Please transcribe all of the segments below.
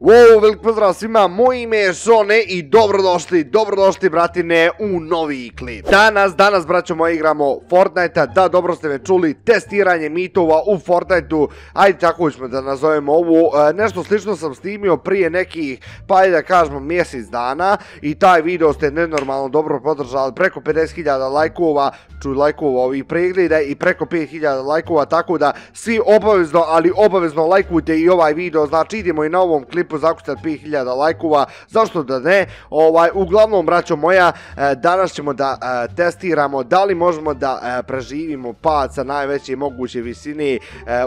Wow, velik pozdrav svima, moje ime je Šone i dobrodošli, dobrodošli bratine u novi klip. Danas, danas braćo moji igramo Fortnite-a, da dobro ste me čuli, testiranje mitova u Fortnite-u, ajde tako ćemo da nazovemo ovu, e, nešto slično sam snimio prije nekih, pa ajde da kažemo mjesec dana. I taj video ste nenormalno dobro podržali, preko 50.000 lajkova, čuj lajkova ovih pregleda i preko 5.000 lajkova, tako da svi obavezno, ali obavezno lajkujte i ovaj video, znači idemo i na ovom klipu zakucati 5000 lajkova, zašto da ne, ovaj, uglavnom braćo moja, e, danas ćemo da e, testiramo da li možemo da e, preživimo pad sa najveće moguće visine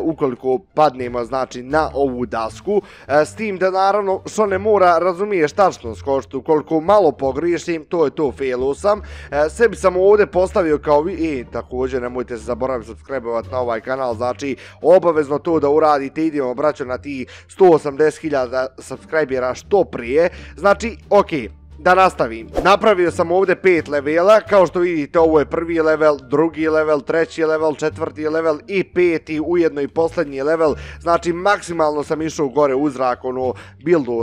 ukoliko padnemo znači na ovu dasku, s tim da naravno što ne mora razumiješ tačno skoštu, ukoliko malo pogriješim, to je to failu sam, sebi sam ovdje postavio kao vi, i također nemojte se zaboraviti subscribe na ovaj kanal, znači obavezno to da uradite, idemo braćo na ti 180.000 subscribera što prije. Znači, okej. Okay da nastavim. Napravio sam ovdje pet levela, kao što vidite ovo je prvi level, drugi level, treći level, četvrti level i peti, ujedno i posljednji level. Znači maksimalno sam išao gore u zrak, ono,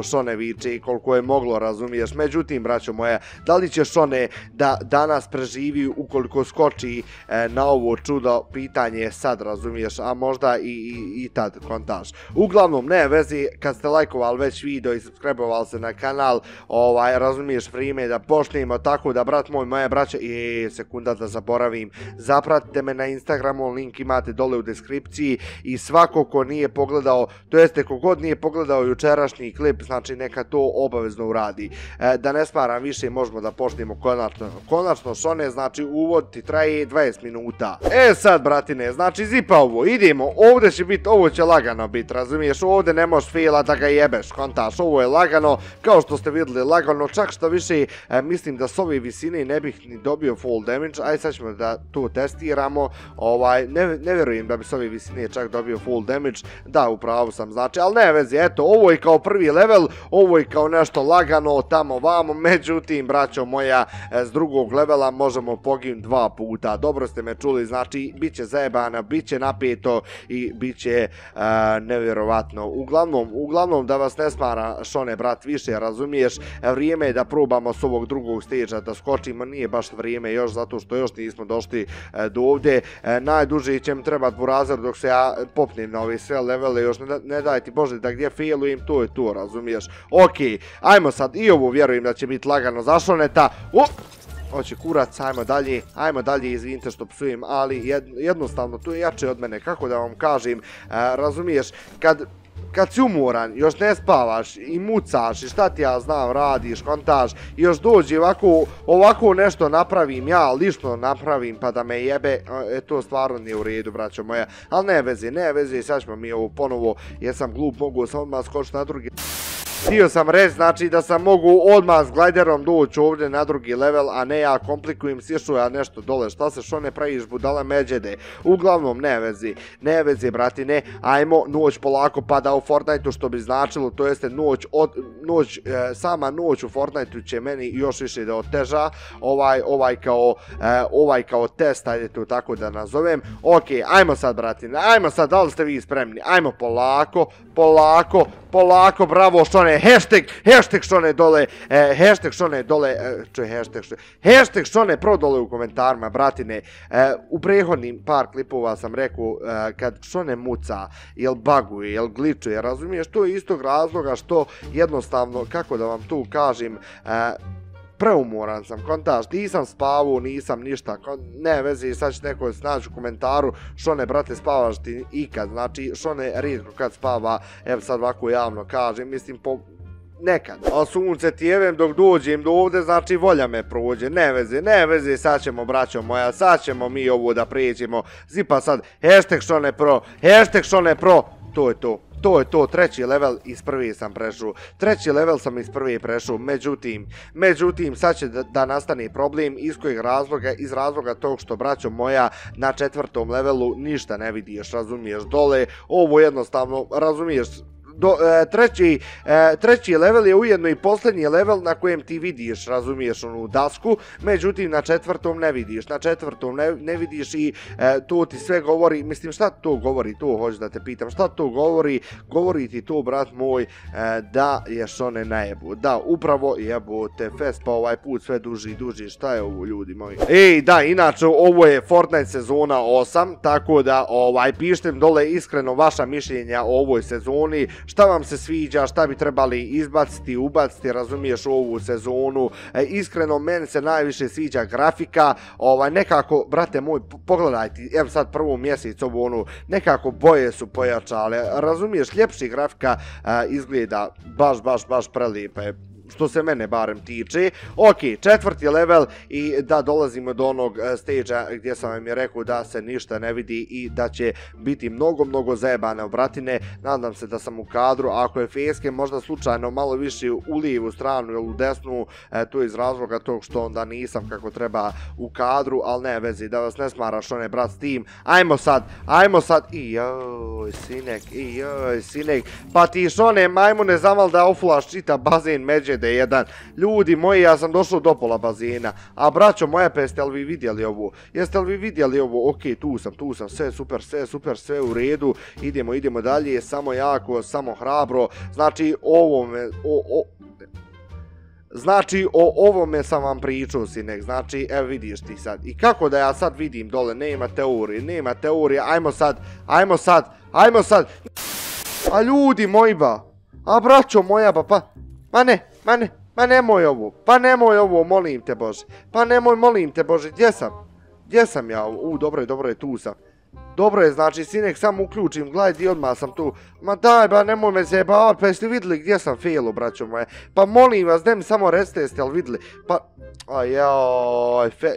Šone viče i koliko je moglo, razumiješ. Međutim, braćo moja, da li će Šone da danas preživi ukoliko skoči e, na ovo čudo, pitanje sad, razumiješ, a možda i, i, i tad kontaž. Uglavnom, ne vezi, kad ste lajkovali već video i subscribe se na kanal, ovaj, razumiješ, razumiješ vrijeme da počnemo tako da brat moj, moja braća, i sekunda da zaboravim, zapratite me na Instagramu, link imate dole u deskripciji i svako ko nije pogledao, to jeste kogod nije pogledao jučerašnji klip, znači neka to obavezno uradi. E, da ne sparam više, možemo da počnemo konačno. Konačno šone, znači uvod ti traje 20 minuta. E sad, bratine, znači zipa ovo, idemo, ovdje će biti, ovo će lagano biti, razumiješ, ovdje ne možeš fila da ga jebeš, kontaš, ovo je lagano, kao što ste vidjeli, lagano, čak što više e, mislim da s ove visine ne bih ni dobio full damage, aj sad ćemo da to testiramo, ovaj, ne, ne vjerujem da bi s ove visine čak dobio full damage, da upravo sam znači, ali ne vezi, eto, ovo je kao prvi level, ovo je kao nešto lagano tamo vamo, međutim, braćo moja, e, s drugog levela možemo pogim dva puta, dobro ste me čuli, znači, bit će zajebana, bit će napeto i bit će uh, nevjerovatno, uglavnom, uglavnom da vas ne smara šone, brat, više razumiješ, vrijeme je da probamo s ovog drugog stage da skočimo, nije baš vrijeme još zato što još nismo došli e, do ovdje. E, najduže će mi trebati burazir dok se ja popnem na ove sve levele, još ne, daj ti Bože da gdje failujem, to je to, razumiješ. Ok, ajmo sad, i ovo vjerujem da će biti lagano zašoneta. O! Oće kurac, ajmo dalje, ajmo dalje, izvinite što psujem, ali jednostavno to je jače od mene, kako da vam kažem, e, razumiješ, kad kad si umoran, još ne spavaš i mucaš i šta ti ja znam, radiš, kontaš još dođe ovako, ovako nešto napravim, ja lično napravim pa da me jebe, e, to stvarno nije u redu, braćo moja, ali ne veze, ne veze, sad ćemo mi ovo ponovo, jer sam glup, mogu sam odmah skočiti na drugi... Htio sam reći, znači da sam mogu odmah s gliderom doći ovdje na drugi level, a ne ja komplikujem sješu ja nešto dole. Šta se što ne praviš budala međede? Uglavnom, ne vezi, ne vezi, brati, ne. Ajmo, noć polako pada u Fortniteu, što bi značilo, to jeste noć, od, noć, e, sama noć u Fortniteu će meni još više da oteža. Ovaj, ovaj kao, e, ovaj kao test, ajde to tako da nazovem. Ok, ajmo sad, brati, ajmo sad, da li ste vi spremni? Ajmo polako, polako, polako, bravo, što ne, hashtag, hashtag ne dole, e, hashtag što ne dole, e, čo je hashtag hashtag pro dole u komentarima, bratine, e, u prehodnim par klipova sam rekao, e, kad što muca, jel baguje, jel gličuje, razumiješ, to je istog razloga što jednostavno, kako da vam tu kažem, preumoran sam, kontaž, nisam spavu, nisam ništa, ne vezi, sad će neko snaći u komentaru, što ne, brate, spavaš ti ikad, znači, što ne, rijetko kad spava, evo sad ovako javno kažem, mislim, po, nekad. A sunce ti dok dođem do ovde, znači volja me prođe, ne veze, ne veze, sad ćemo, braćo moja, sad ćemo mi ovo da prijeđemo, zipa sad, hashtag što ne pro, hashtag što ne pro, to je to to je to, treći level iz prvi sam prešao. Treći level sam iz prvi prešao, međutim, međutim, sad će da, nastane problem iz kojeg razloga, iz razloga tog što, braćo moja, na četvrtom levelu ništa ne vidiš, razumiješ, dole, ovo jednostavno, razumiješ, do, e, treći, e, treći level je ujedno i posljednji level na kojem ti vidiš, razumiješ, onu dasku, međutim na četvrtom ne vidiš, na četvrtom ne, vidiš i e, to ti sve govori, mislim šta to govori, to hoću da te pitam, šta to govori, govori ti to, brat moj, da je Šone najebu, da, upravo jebote, fest pa ovaj put sve duži i duži, šta je ovo ljudi moji? Ej, da, inače, ovo je Fortnite sezona 8, tako da, ovaj, pišite dole iskreno vaša mišljenja o ovoj sezoni, šta vam se sviđa, šta bi trebali izbaciti, ubaciti, razumiješ ovu sezonu, e, iskreno, meni se najviše sviđa grafika, ovaj, nekako, brate moj, pogledajte, evo sad prvu mjesec ovu onu, nekako boje su pojačale, razumiješ, ljepši grafika e, izgleda baš, baš, baš prelijepa je što se mene barem tiče. Ok, četvrti level i da dolazimo do onog e, stage gdje sam vam je rekao da se ništa ne vidi i da će biti mnogo, mnogo zajebane obratine. Nadam se da sam u kadru. Ako je feske možda slučajno malo više u lijevu stranu ili u desnu, e, to je iz razloga tog što onda nisam kako treba u kadru, ali ne vezi, da vas ne smaraš one brat s tim. Ajmo sad, ajmo sad, i joj, sinek, i joj, sinek, pa ti šone majmune zamal da ofulaš čita bazen međe D1. Ljudi moji, ja sam došao do pola bazena. A braćo moja, pa jeste li vi vidjeli ovo? Jeste li vi vidjeli ovo? Ok, tu sam, tu sam, sve super, sve super, sve u redu. Idemo, idemo dalje, samo jako, samo hrabro. Znači, ovo me... O, o, Znači, o ovome sam vam pričao, sinek, znači, evo vidiš ti sad. I kako da ja sad vidim dole, nema teorije, nema teorije, ajmo sad, ajmo sad, ajmo sad. A ljudi moji ba, a braćo moja ba, pa, ma ne, Ma ne, ma nemoj ovo, pa nemoj ovo, molim te Bože. Pa nemoj, molim te Bože, gdje sam? Gdje sam ja? U, dobro je, dobro je, tu sam. Dobro je, znači, sinek, samo uključim, gledaj, odmah sam tu. Ma daj, ba, nemoj me zeba, pa jeste vidjeli gdje sam failu, braćo moje? Pa molim vas, ne mi samo recite, jeste li vidjeli? Pa, a joj, fe,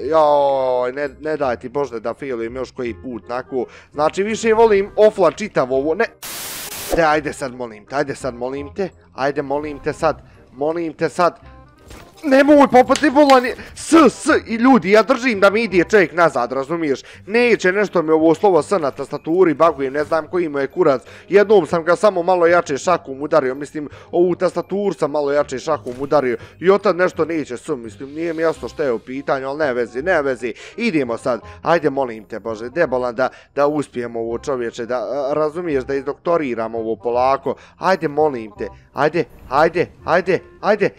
ne, ne daj ti Bože da failujem još koji put, nako. Znači, više volim ofla čitav ovo, ne. De, ajde sad, molim te, ajde sad, molim te, ajde, molim te sad molim te sad, Nemoj popati bolani, s, s, i ljudi, ja držim da mi ide čovjek nazad, razumiješ? Neće nešto mi ovo slovo s na tastaturi, bagujem, ne znam koji mu je kurac. Jednom sam ga samo malo jače šakom udario, mislim, ovu tastaturu sam malo jače šakom udario. I otad nešto neće s, mislim, nije mi jasno što je u pitanju, ali ne vezi, ne vezi. Idemo sad, ajde molim te Bože, debolan da, da uspijemo ovo čovječe, da razumiješ, da izdoktoriramo ovo polako. Ajde molim te, ajde, ajde, ajde, ajde.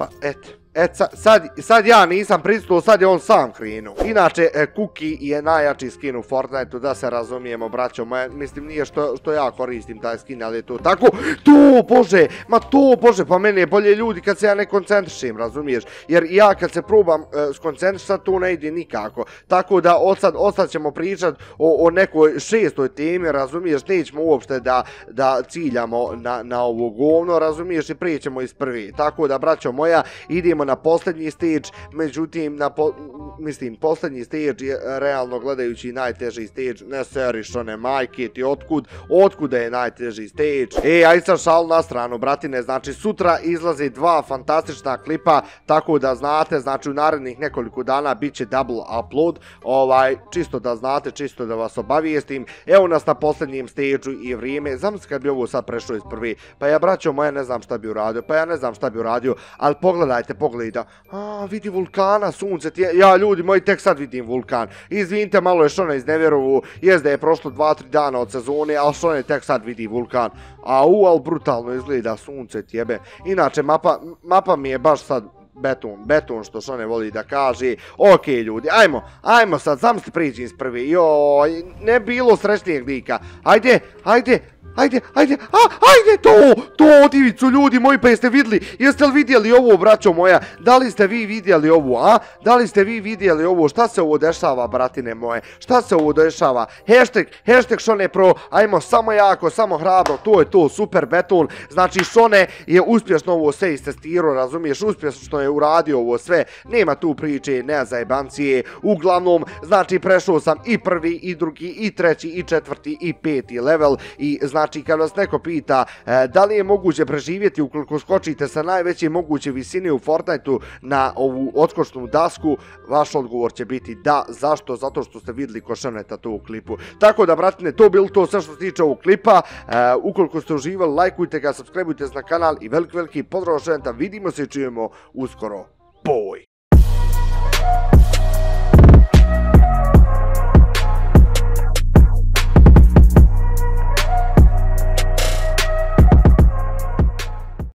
Pa, eto. E, sad, sad ja nisam pristuo, sad je on sam krenuo. Inače, e, Kuki je najjači skin u Fortniteu, da se razumijemo, braćo moje. Mislim, nije što, što ja koristim taj skin, ali je to tako. To, bože, ma to, bože, pa meni je bolje ljudi kad se ja ne koncentrišem, razumiješ? Jer ja kad se probam e, skoncentrisati, to ne ide nikako. Tako da, od sad, od sad ćemo pričat o, o nekoj šestoj temi, razumiješ? Nećemo uopšte da, da ciljamo na, na ovo govno, razumiješ? I prijećemo iz prvi. Tako da, braćo moja, idemo idemo na posljednji stage, međutim, na po, mislim, posljednji stage je realno gledajući najteži stage, ne seri što ne majke ti, otkud, otkud je najteži stage. E, aj sad šal na stranu, bratine, znači sutra izlazi dva fantastična klipa, tako da znate, znači u narednih nekoliko dana bit će double upload, ovaj, čisto da znate, čisto da vas obavijestim, evo nas na posljednjem stageu i vrijeme, znam se kad bi ovo sad prešlo iz prvi, pa ja braćo moja ne znam šta bi uradio, pa ja ne znam šta bi uradio, ali pogledajte, pogledajte, pogleda. A, vidi vulkana, sunce ti Ja, ljudi moji, tek sad vidim vulkan. Izvinite, malo je Šona iz Neverovu. Jest da je prošlo 2-3 dana od sezone, ali Šona tek sad vidi vulkan. A u, ali brutalno izgleda sunce tjebe. Inače, mapa, mapa mi je baš sad beton, beton što Šone voli da kaže. Ok, ljudi, ajmo, ajmo sad, sam priđi iz prvi. Joj, ne bilo srećnijeg lika. Ajde, ajde, Ajde, ajde, a, ajde to, to divicu ljudi moji, pa jeste vidjeli, jeste li vidjeli ovo, braćo moja, da li ste vi vidjeli ovo, a, da li ste vi vidjeli ovo, šta se ovo dešava, bratine moje, šta se ovo dešava, hashtag, hashtag Šone Pro, ajmo samo jako, samo hrabro, to je to, super beton, znači Šone je uspješno ovo sve istestirao, razumiješ, uspješno je uradio ovo sve, nema tu priče, ne zajebancije, uglavnom, znači prešao sam i prvi, i drugi, i treći, i četvrti, i peti level, i znači, znači kad vas neko pita e, da li je moguće preživjeti ukoliko skočite sa najveće moguće visine u Fortniteu na ovu odskočnu dasku, vaš odgovor će biti da. Zašto? Zato što ste vidjeli košaneta to u klipu. Tako da, bratine, to bilo to sve što se tiče ovog klipa. E, ukoliko ste uživali, lajkujte ga, subscribeujte se na kanal i veliki, veliki pozdrav, vidimo se i čujemo uskoro.